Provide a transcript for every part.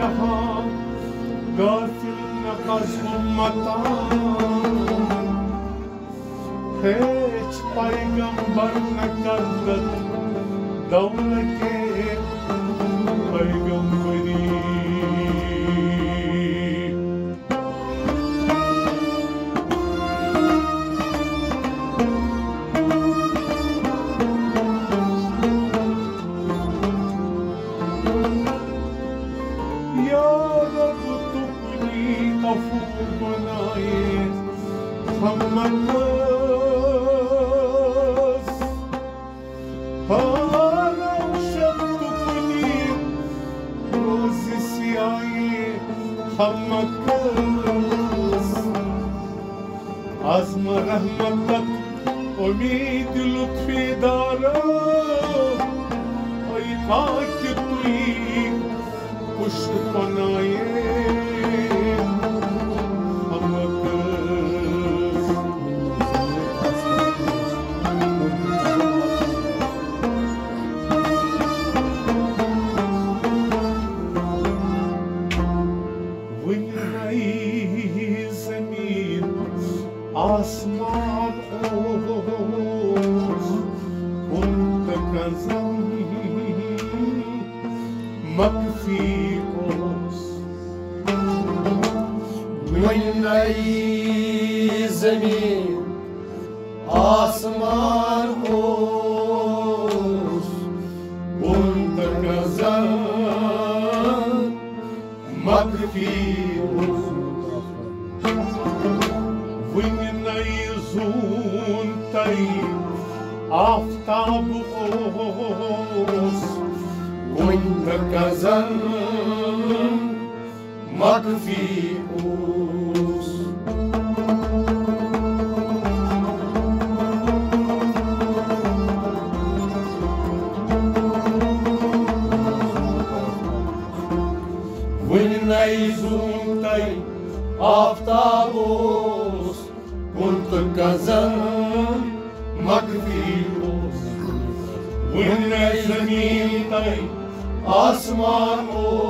جهان غافل نفس امتان هیچ پیغمبر نکردد دولت Filosus Vingen Iisuntai Aftabus Quinta Casan Magfilosus kazan magfiros. Unnesmi tay asman o.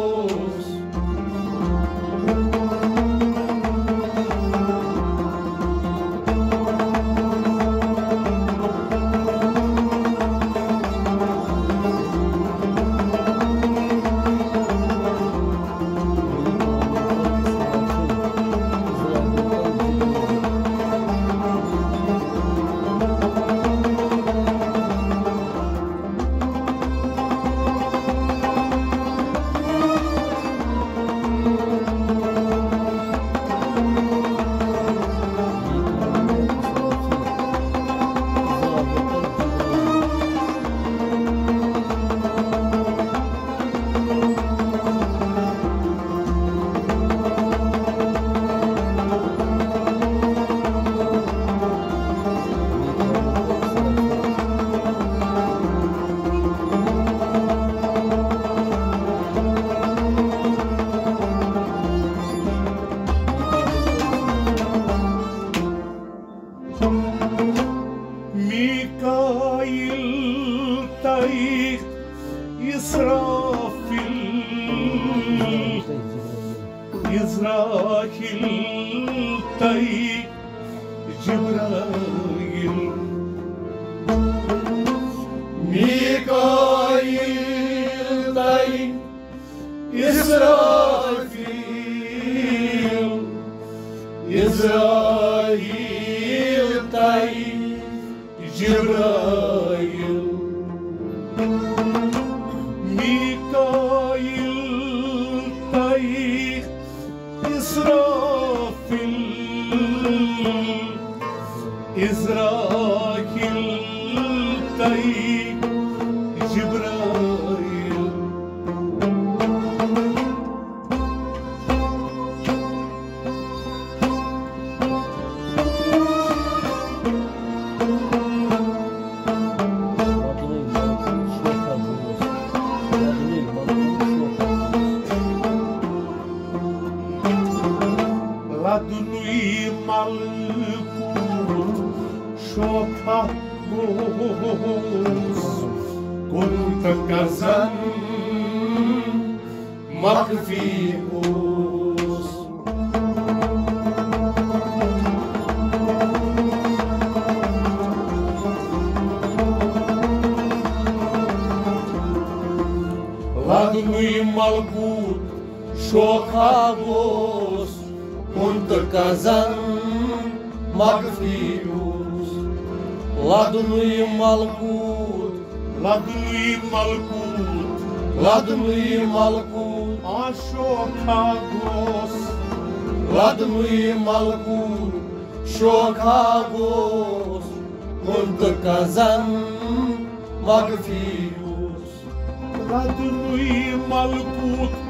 Chochabos contra Kazan Magfius Ladului Malcut Ladului Malcut Ladului Malcut A Chochabos Ladului Malcut Chochabos contra Kazan Magfius Ladului Malcut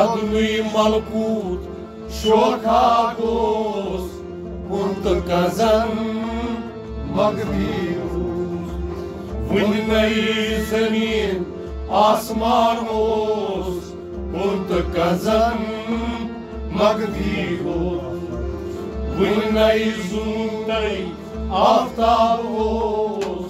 Domnului Malkut Shokagos Untă Kazan Magdirus Vâna Izamin Asmarmos Untă Kazan Magdirus Vâna Izundai Aftaros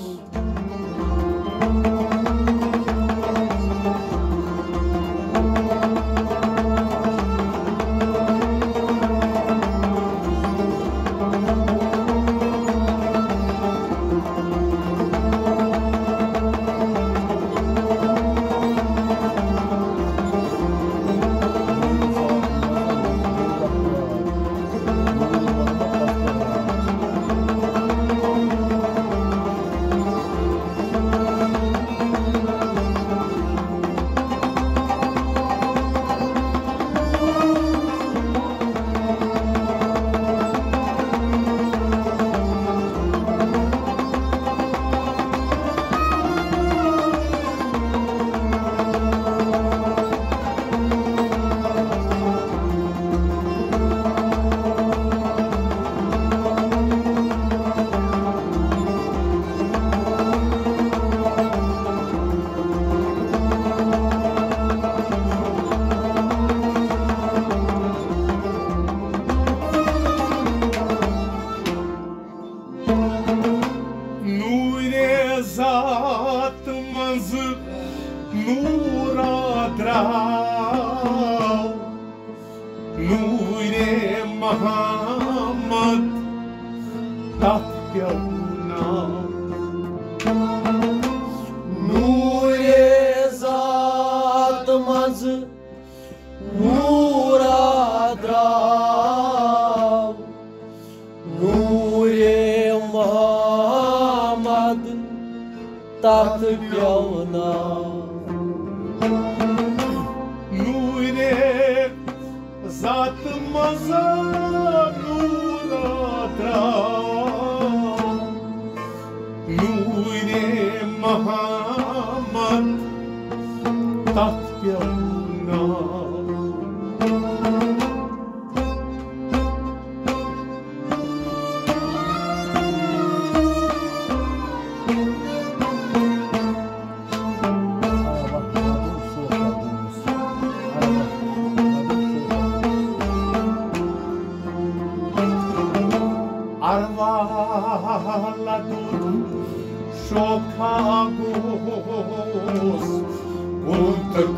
Tat pyavna Nure zat manz Nura draw Nure Muhammad Tat yavna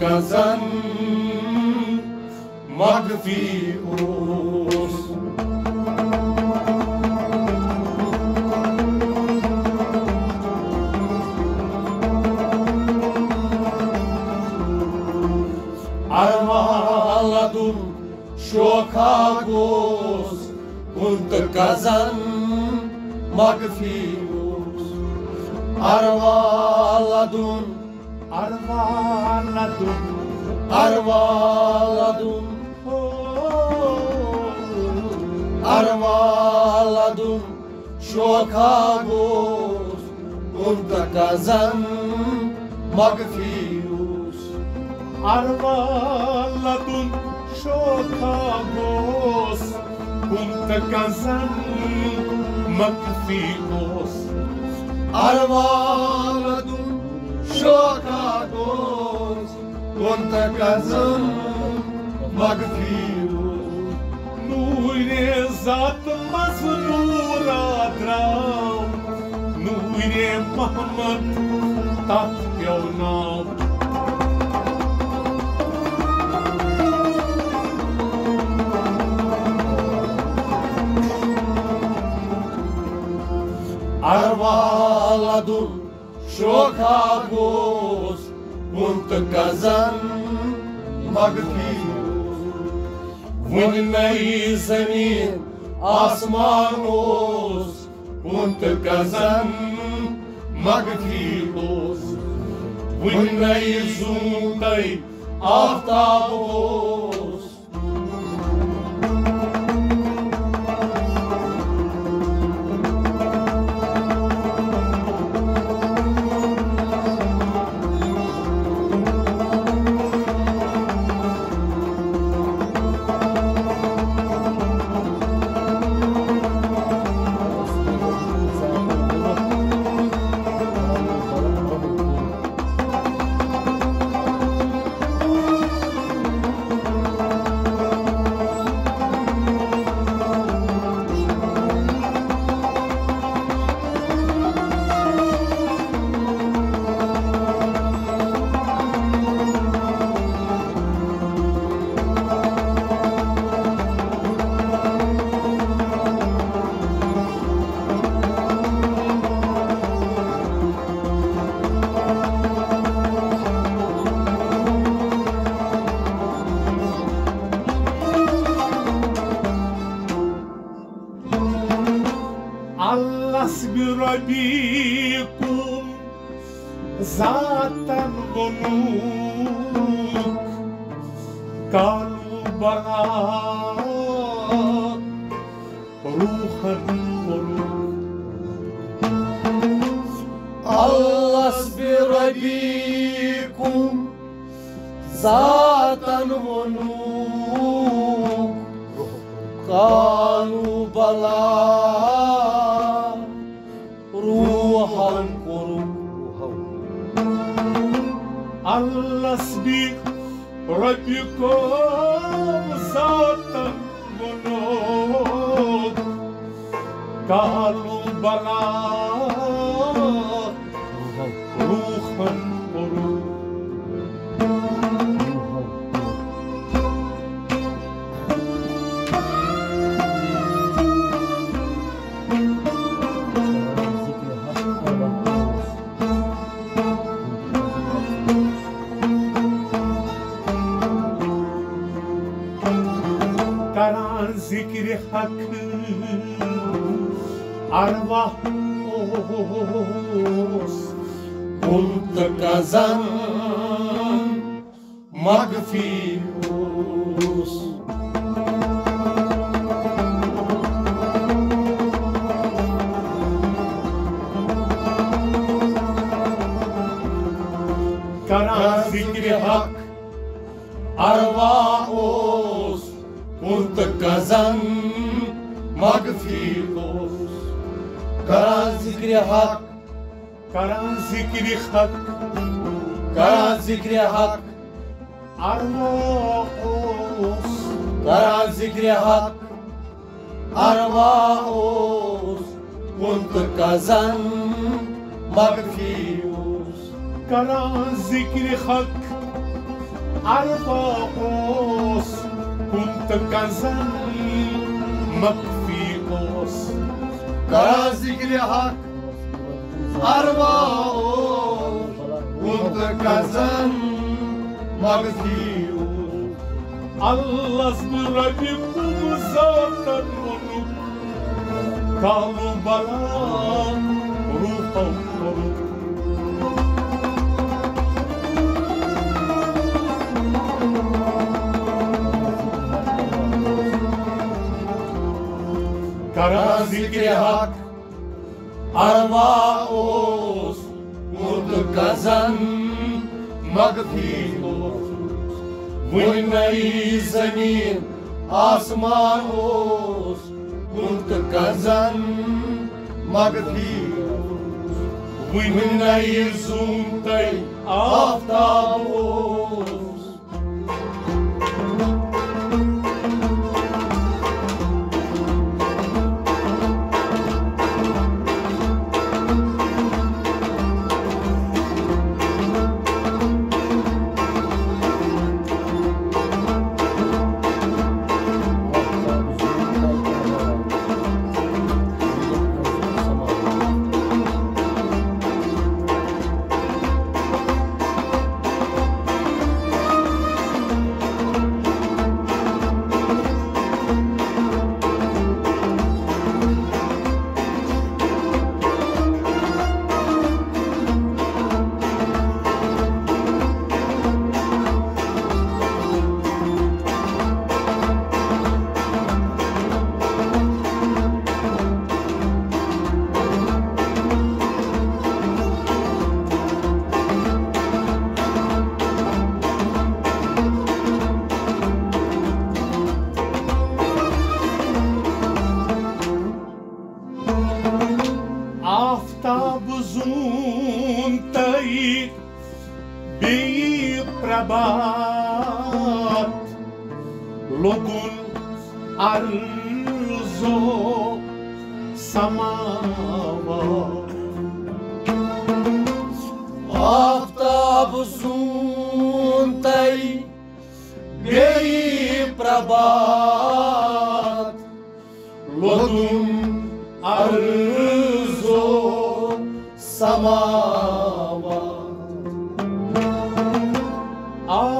kazan mağfirus Armaladur şokagos Kunt kazan mağfirus Armaladun Arvaladun Arvaladun Arvaladun Arvaladun şokagos Muntakazan magfirus Arvaladun Şokagos Kunta kazan joacă toți, contă cazăm magfirul. Nu-i zatmăsura drau, nu-i mamă, tat eu n-au. Arvala dur çok havuz Muntă kazan magfi Vânăi zămin asmanos Muntă kazan magfilos Vânăi zuntai aftavos حق کران ذکر حق کران ذکر حق. ارواح اوس کران ذکر حق. ارواح كنت كزن مغفيوس کران ذکر حق. ارواح كنت كزن مغفيوس کران ذکر حق. Arva ol kazan Magfius Allah zbrojikum zatan onu Kalu bala ruha onu Kara zikri hak Arvaos mut kazan magfiros Vunai zemin asmanos mut kazan magfiros Vunai zuntai aftavos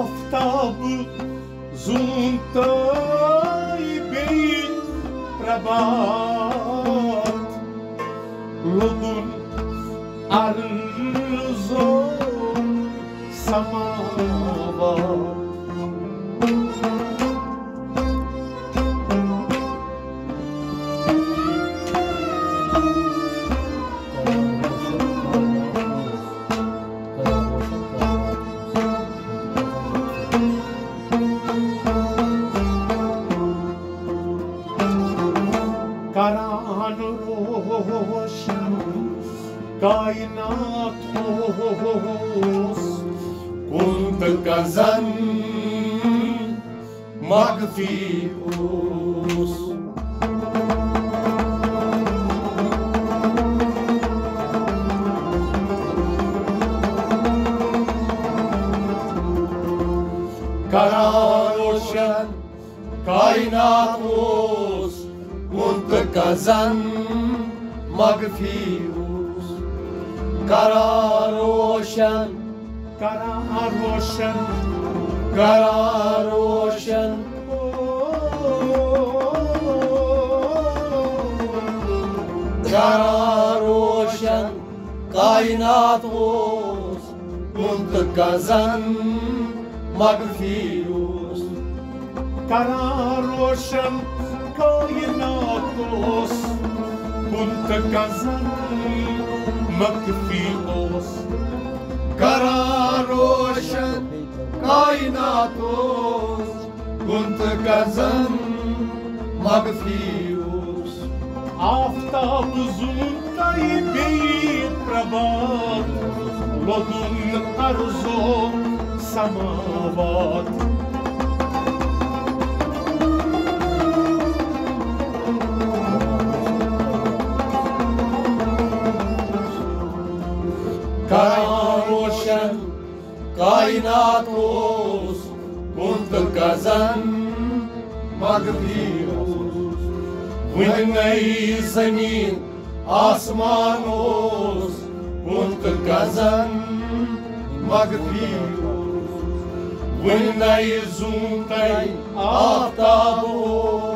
portado junto e bem para. Kara roşan Kainat os Kunt kazan Magfius. Aftabuzun taybi prabat Lodun arzo samavat Kara roşan Kainat os und казан Magfius Вынай замин Османус und казан Magfius Вынай зунтай Автабус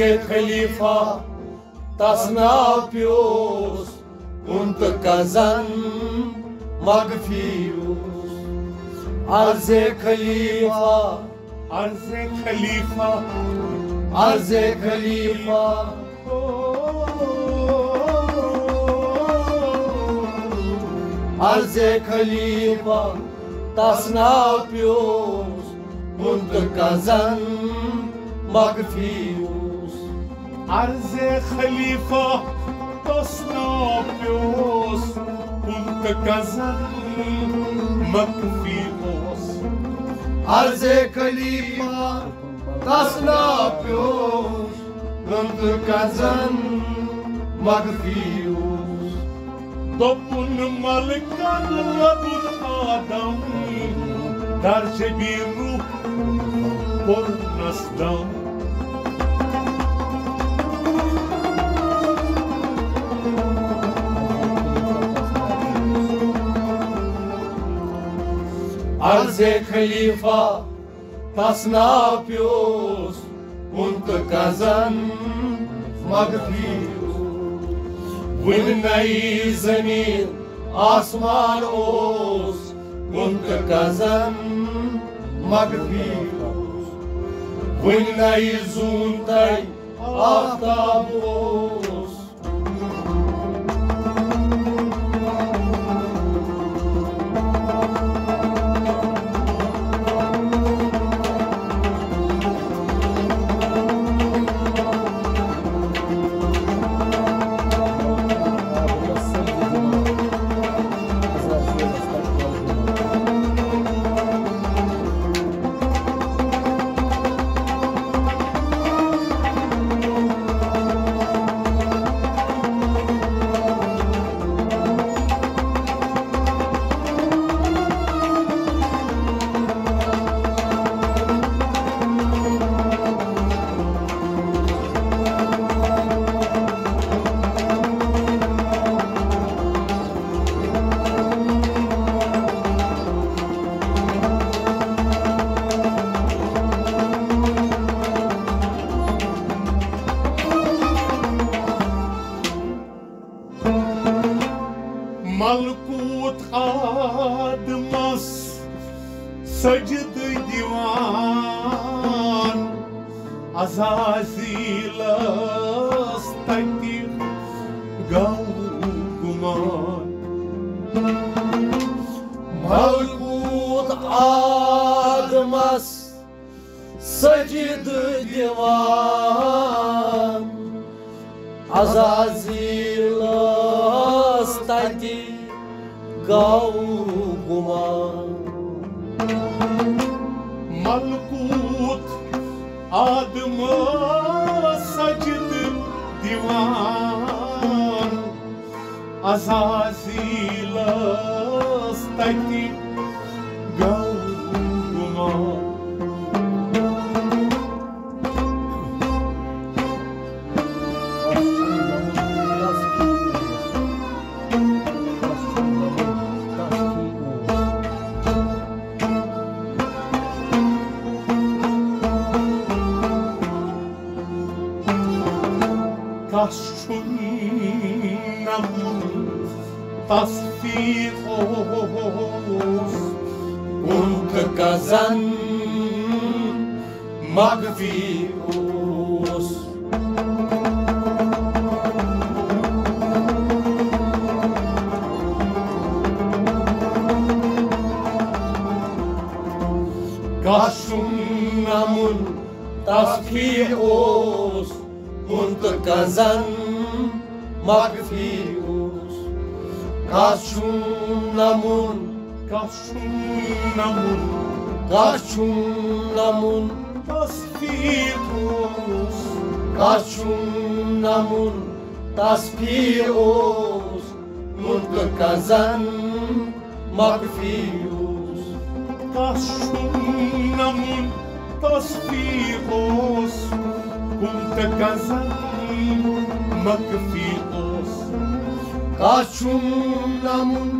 Hause Khalifa, das Napius und Kazan Magfius. Arze Khalifa, Arze Khalifa, Arze Khalifa. Arze Khalifa, das Napius und Kazan Magfius. عرض خلیفہ تسنا پیوس کنت کزن مکفی اوس۔ عرض خلیفہ تسنا پیوس کنت کزن مکفی اوس۔ دپن ملکن لبن آدم در چه بیروح پر نستم Arz-e halifa tasnapius Kunt kazan magfirus Vın nayi zemin asman os Kunt kazan magfirus Vın nayi zuntay ahtab os azazilă stai timp Kaşunamun tasfiqos Kaşunamun tasfius Mutlu kazan magfius Kaşunamun tasfiqos Kunta kazan makfiqos Kaşunamun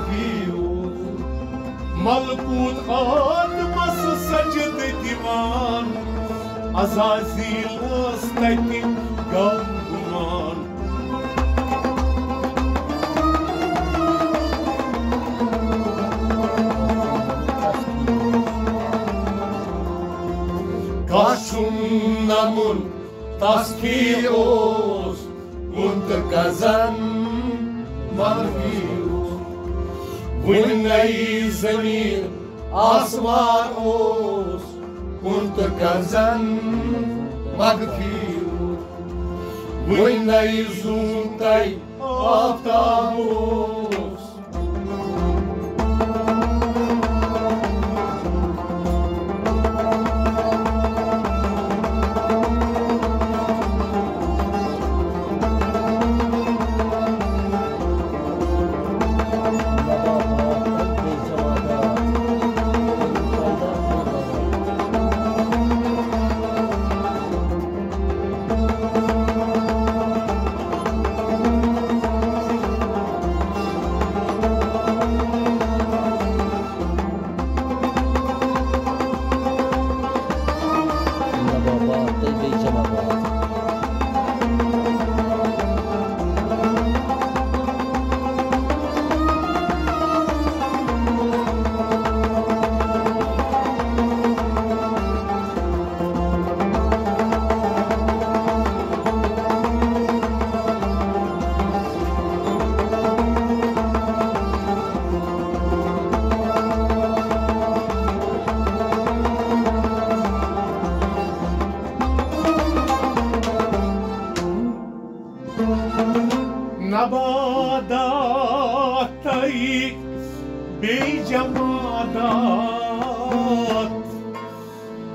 tasfius Mutlu kazan magfius Malkut adması sacdı divan. Azazil ıstaki gavguman Kaşunamun tasfius Mutlu kazan magfius Vinaisamir Asmaros Kunta Kazan Magfiru Vinaisuntai Aptamos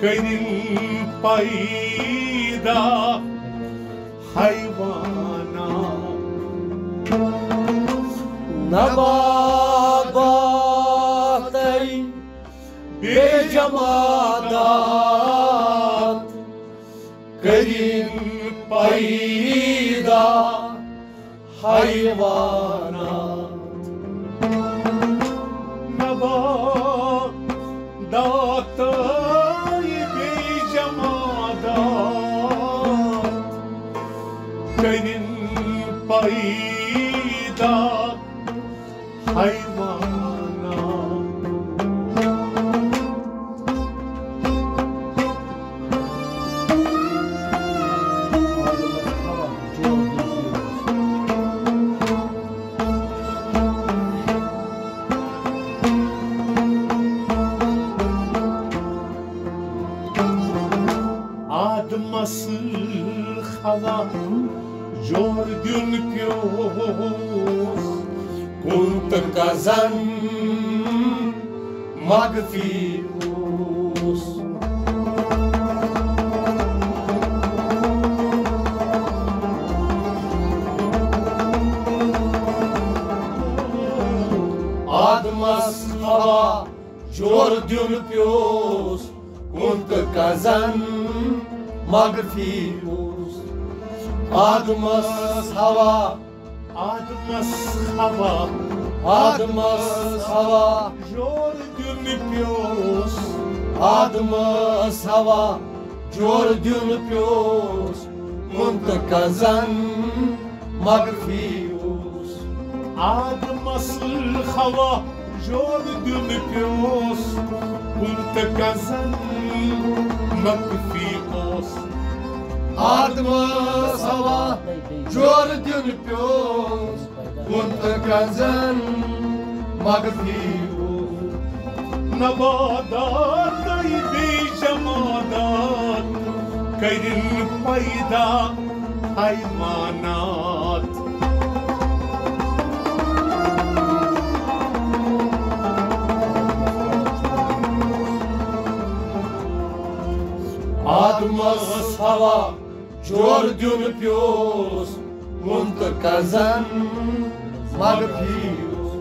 ورقين بيضاء حيوانا نباتي بجمادات كريم بيضاء حيوانا Hava Jordun pius Kunt kazan magfius Admas hava Admas hava Admas hava. Jordun pios Admas hava Gördün pios Munta kazan Magfius Admas giorno d'une pios كنت كسل مكفيقوس عدما سوا جور دون بيوس كنت كزن مكفيقوس نبادات بي جمادات كير الفيدا أيمانات Adımız hava Jordiun pius Munt kazan Magpius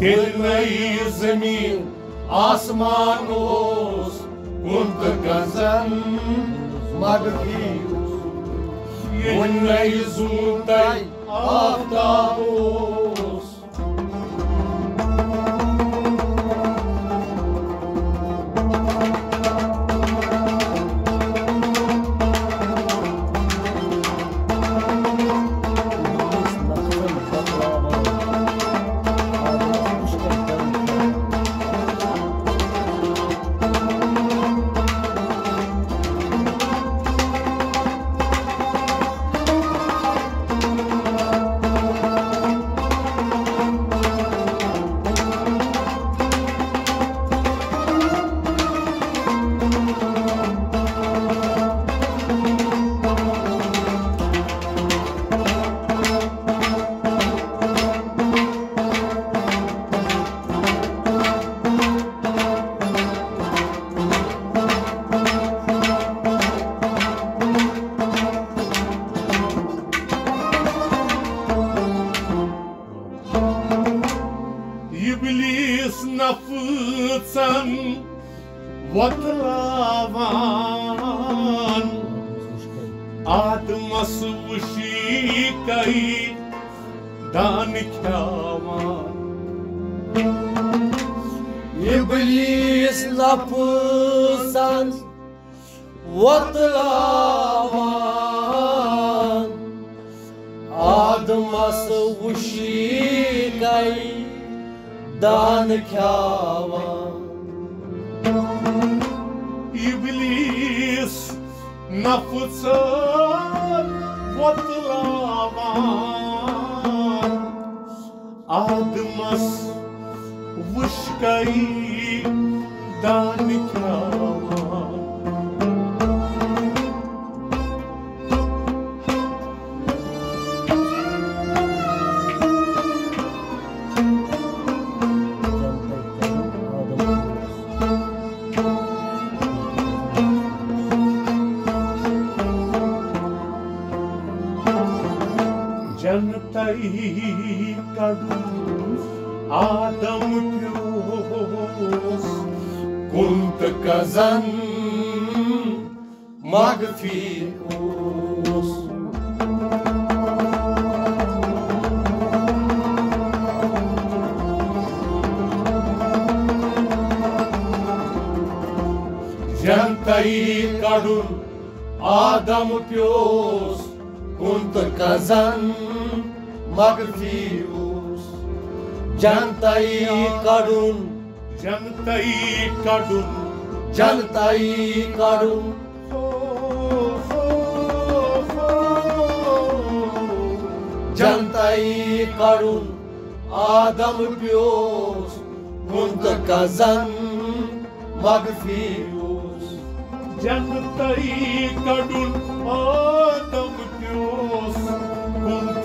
Dilmeyi zemin Asmanos Munt kazan Magpius Yunleyi zuntay Aftabus دیوس جنتائی کڑن جنتائی کڑن جنتائی کڑن جنتائی کڑن آدم پیوس گند کزن مغفیوس جنتائی کڑن آدم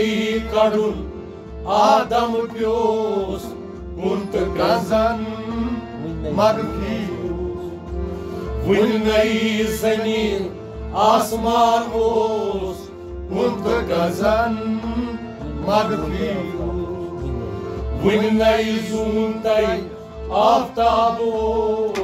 काढून आदम प्योस कोणत कजन मागफियो वनई जमीन आसमान ओस कोणत कजन मागफियो वनई zuntai aftabos Adım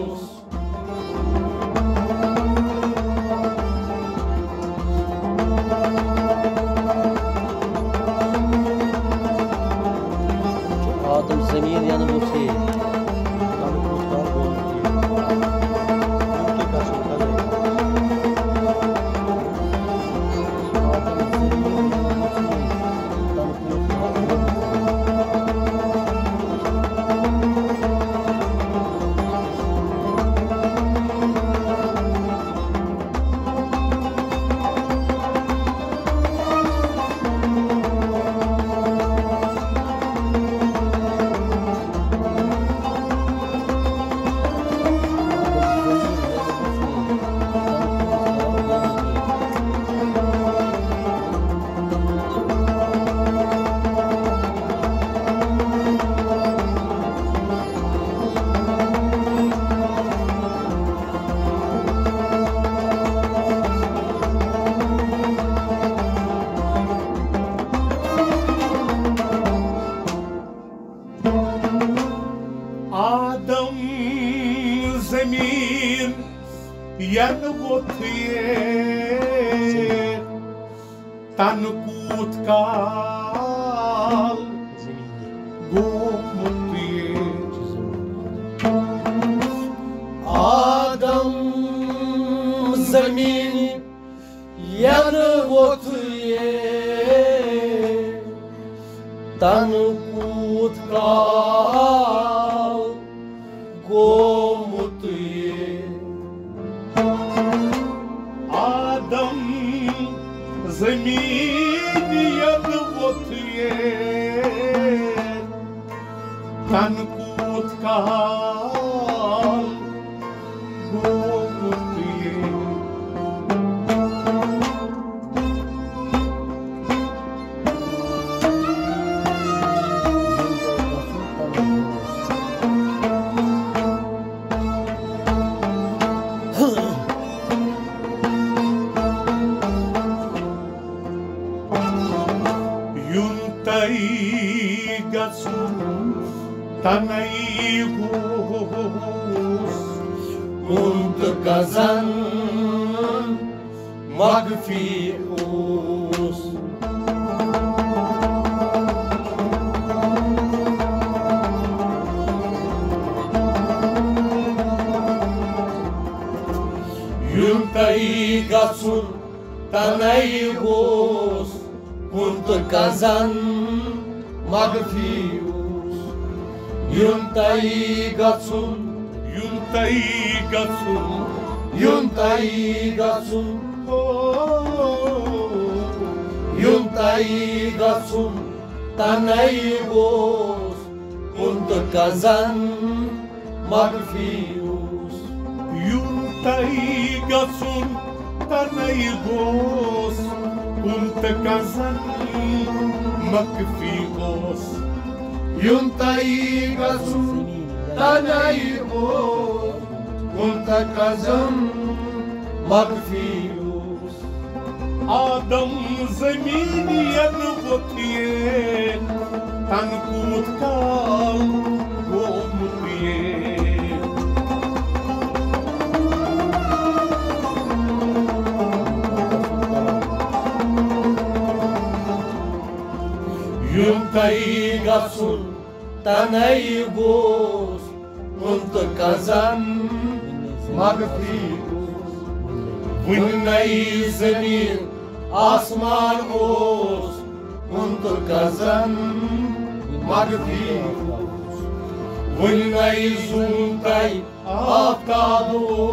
زمین ین گوتیه تن کوت کال گومتیه آدم زمین ین گوتیه تن کوت کال زمین یلوتیه تنکوت که tanai hus und kazan magfius. Yuntai gatsun tanai hus und kazan magfius Yuntai gatsun, yuntai gatsun, yuntai gatsun, yuntai gatsun, tanai vos, unta kazan, marfius, yuntai gatsun, tanai vos, unta kazan, marfius. Yuntai gasu tanai mo kunta kazam magfius Adam zemini yanı bokiye tankut kal Rimtai Tanai Gus Untuk Kazan Magfirus Vânai Zemin Asman Us Untuk Kazan Magfirus Vânai Zuntai Aftadus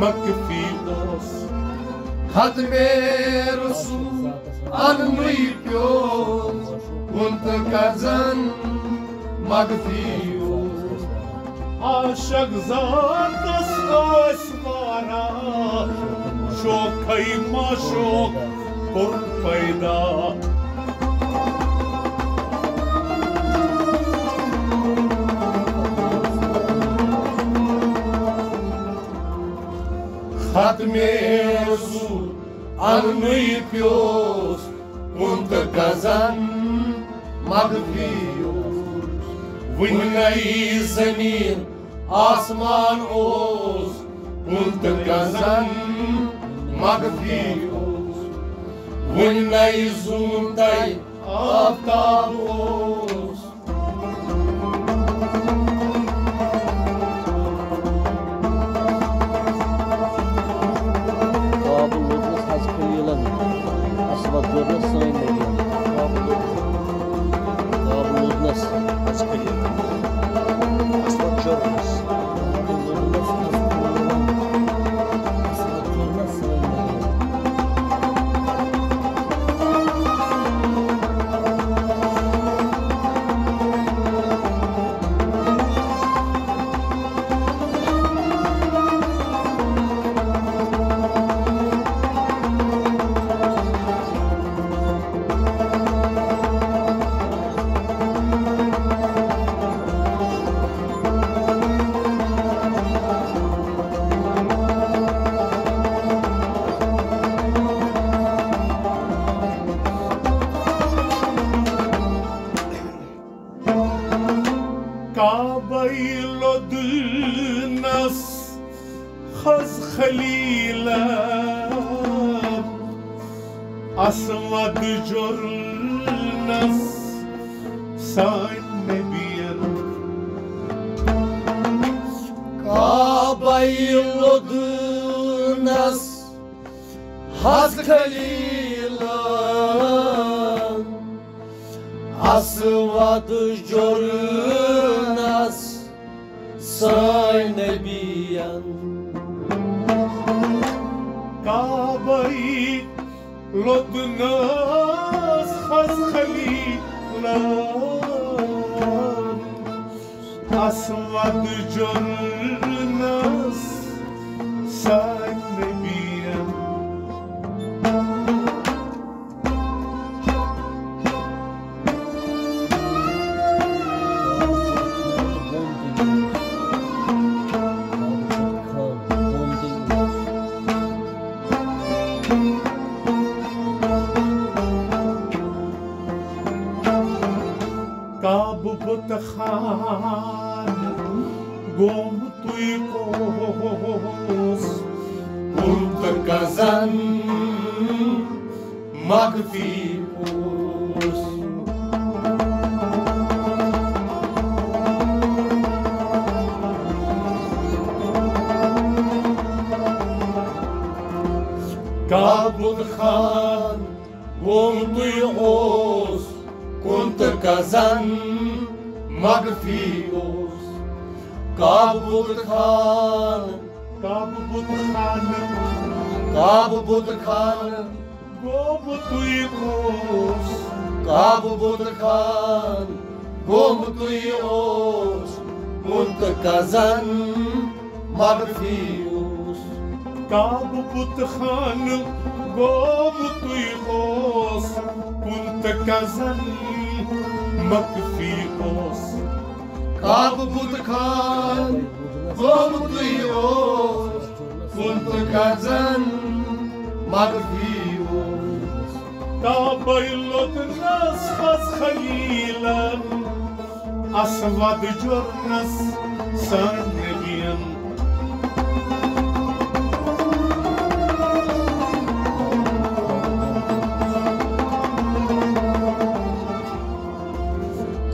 मक पी हथ رسول hatme Resul armipios unter Kasan Magvios Winai Zemir Asman Os unter Kasan Magvios Winai Zuntai Aftalos yıllodu nas Haskalilan Asıvadı jorun nas Say nebiyan Kabayı lodnas Haskalilan asmadı gönlüm Sen Kurban komutluyoruz Bunta kazanmalıyız Kabu puthanım komutluyoruz Bunta kazanmalıyız Kabu puthan komutluyoruz Kazan, Marfius. خان قمت يغوص كنت كزن مغفيوس كابيلوت الناس خاص خليلا أسود جرنس سنبيا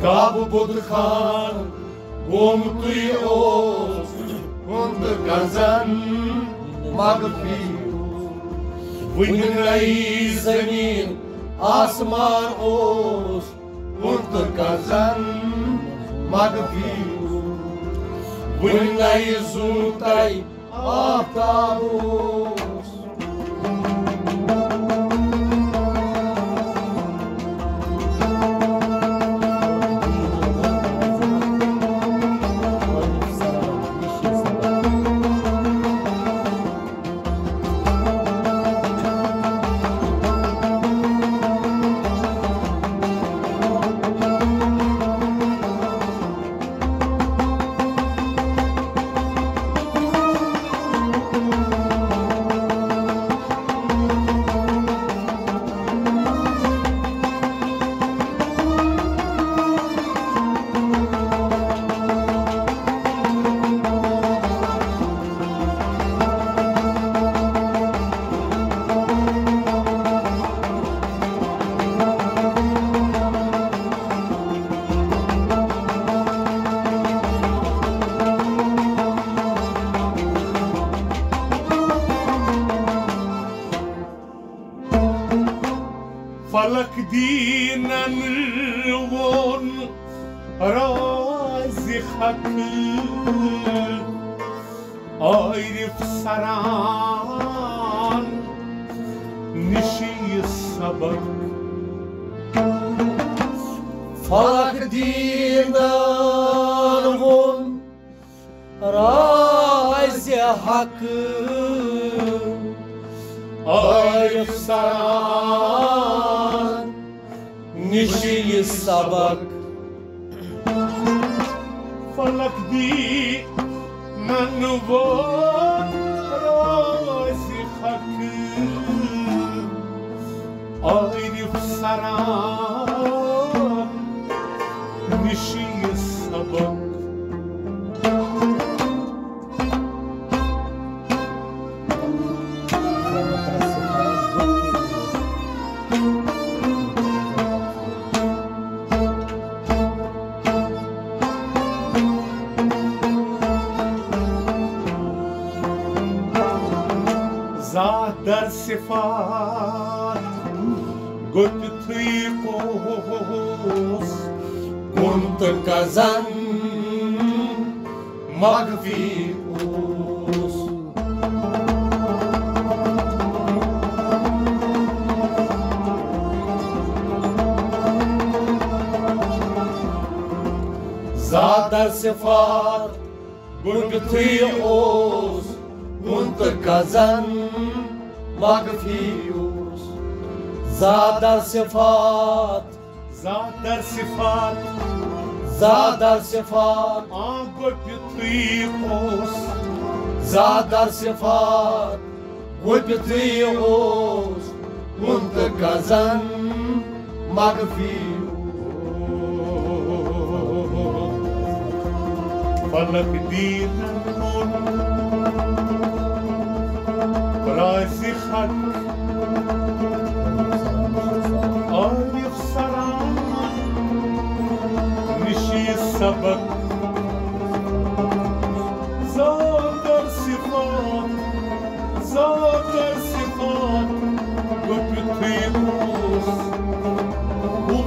Kabu Budhan, Gumtu Yos, Gumtu वुन गई ज़मीन आसमान ओस पुत कज़न मगफी वुन Gott trieb uns unter Kasan, mag wie Zadar Sefar, Gurgatios, unter Kazan مغفيوس زاد الصفات زاد الصفات زاد الصفات قلت طيقوس زاد الصفات وبطيعوس كنت كزن مغفيوس فلك دينا راسخا آرخ سرعان مشي السبك زاد ارسفان زاد وانت وبطيبوس ما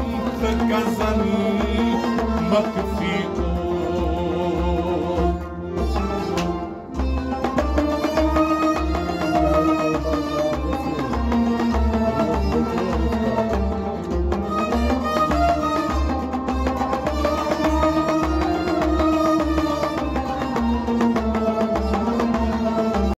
مكفيك